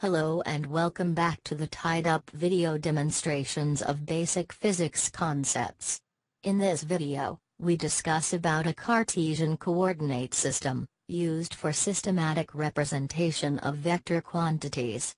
Hello and welcome back to the tied up video demonstrations of basic physics concepts. In this video, we discuss about a Cartesian coordinate system, used for systematic representation of vector quantities.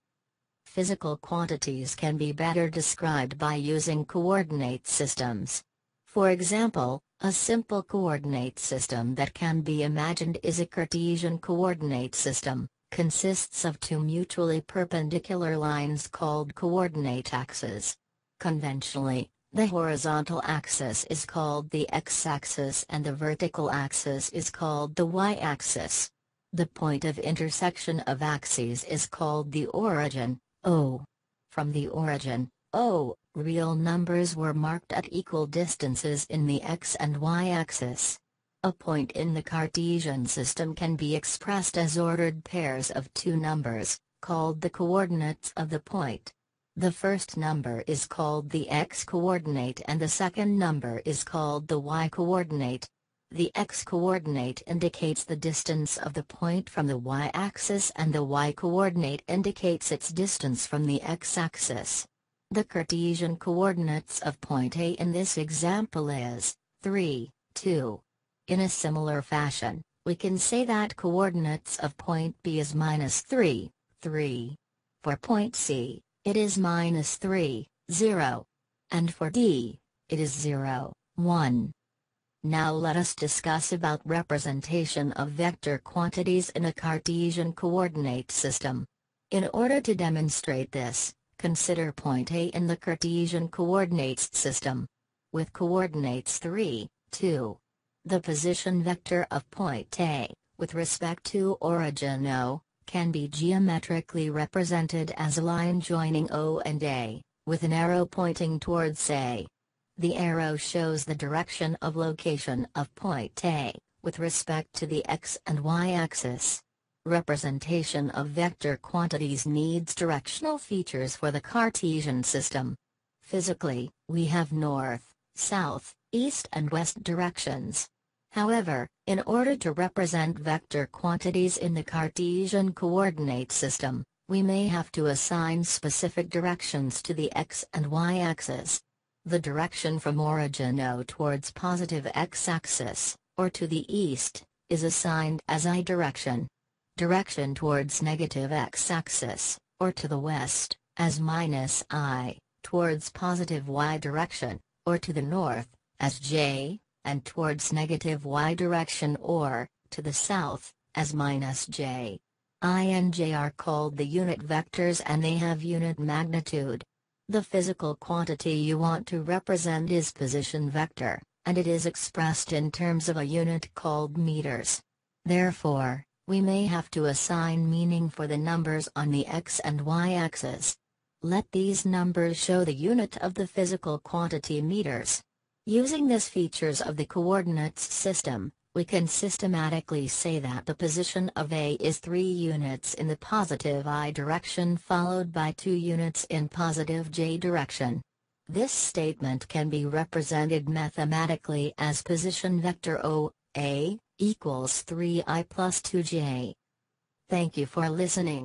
Physical quantities can be better described by using coordinate systems. For example, a simple coordinate system that can be imagined is a Cartesian coordinate system consists of two mutually perpendicular lines called coordinate axes. Conventionally, the horizontal axis is called the x-axis and the vertical axis is called the y-axis. The point of intersection of axes is called the origin, O. From the origin, O, real numbers were marked at equal distances in the x and y-axis. A point in the Cartesian system can be expressed as ordered pairs of two numbers, called the coordinates of the point. The first number is called the x-coordinate and the second number is called the y-coordinate. The x-coordinate indicates the distance of the point from the y-axis and the y-coordinate indicates its distance from the x-axis. The Cartesian coordinates of point A in this example is 3, 2, in a similar fashion, we can say that coordinates of point B is minus 3, 3. For point C, it is minus 3, 0. And for D, it is 0, 1. Now let us discuss about representation of vector quantities in a Cartesian coordinate system. In order to demonstrate this, consider point A in the Cartesian coordinates system. With coordinates 3, 2, the position vector of point A, with respect to origin O, can be geometrically represented as a line joining O and A, with an arrow pointing towards A. The arrow shows the direction of location of point A, with respect to the x and y axis. Representation of vector quantities needs directional features for the Cartesian system. Physically, we have north, south, east and west directions. However, in order to represent vector quantities in the Cartesian coordinate system, we may have to assign specific directions to the x and y axes. The direction from origin O towards positive x-axis, or to the east, is assigned as I direction. Direction towards negative x-axis, or to the west, as minus I, towards positive y direction, or to the north, as j, and towards negative y direction or, to the south, as minus j. I and j are called the unit vectors and they have unit magnitude. The physical quantity you want to represent is position vector, and it is expressed in terms of a unit called meters. Therefore, we may have to assign meaning for the numbers on the x and y axes. Let these numbers show the unit of the physical quantity meters. Using this features of the coordinates system, we can systematically say that the position of A is 3 units in the positive I direction followed by 2 units in positive J direction. This statement can be represented mathematically as position vector O, A, equals 3i plus 2j. Thank you for listening.